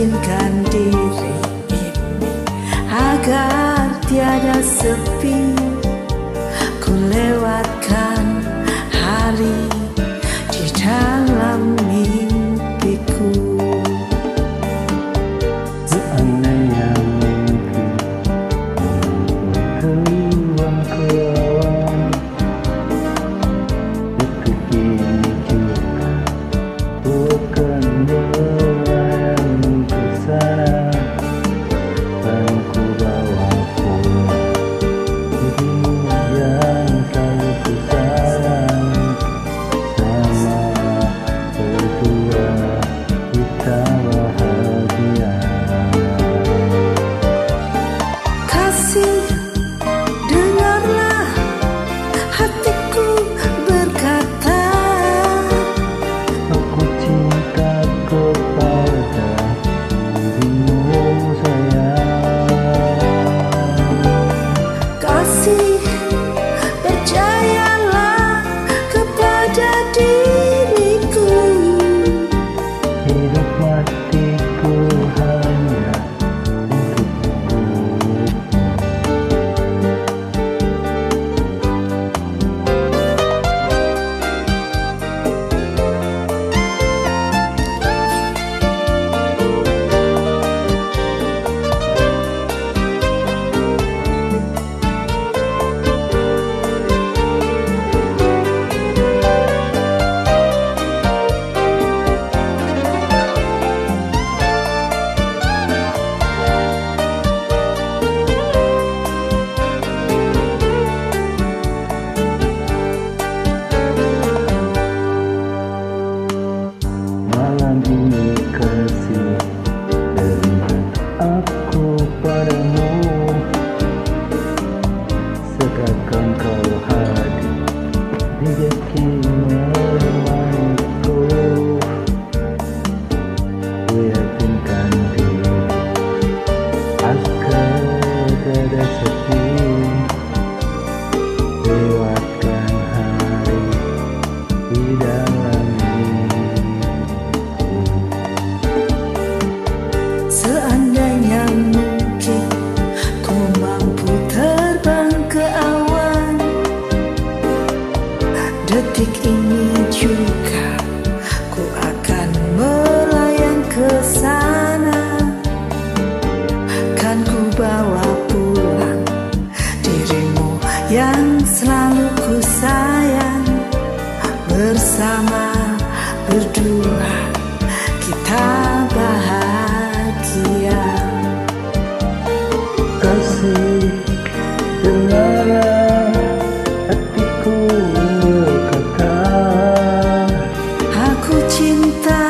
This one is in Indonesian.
izinkan diri agar tiada sepi. Ku lewat ऊपर selalu ku sayang. Bersama berdua kita bahagia. Kasih dengar hatiku berkata Aku cinta